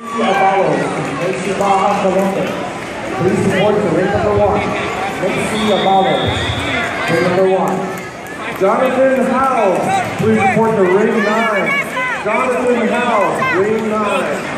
Avalo from Macy Baja, Colombia. Please support the ring number one. Macy Avalo, ring number one. Jonathan Howe, please report to ring nine. Jonathan Howe, ring nine.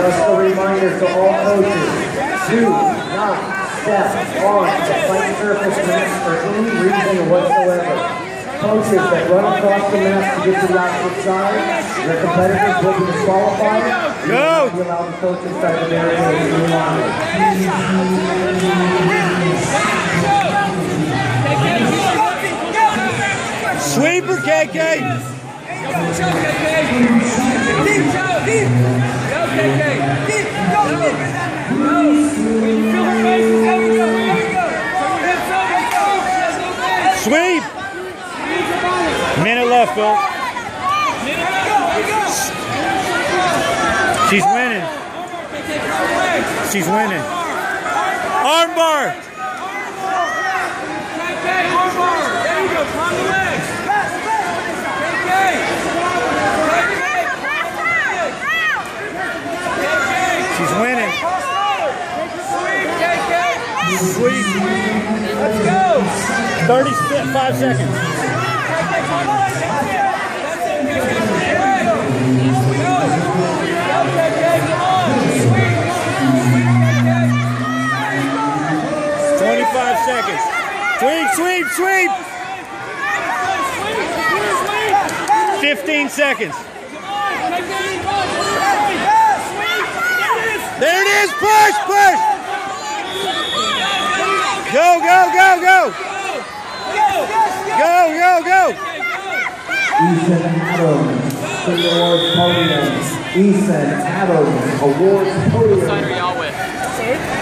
Just a reminder to all coaches, do not step on the playing surface mat for any reason whatsoever. Coaches that run across the mat to get to the opposite side, your competitors will be disqualified. You will not be allowed to coach inside the area of the line. Sweeper, KK. Sweep. Minute left, Phil. She's winning. She's winning. Armbar. Sweep. Let's go. 35 seconds. Twenty-five seconds. Sweep, sweep, sweep. Fifteen seconds. There it is. Push, push. Ethan Adams, the award podium. Ethan Adams, award podium.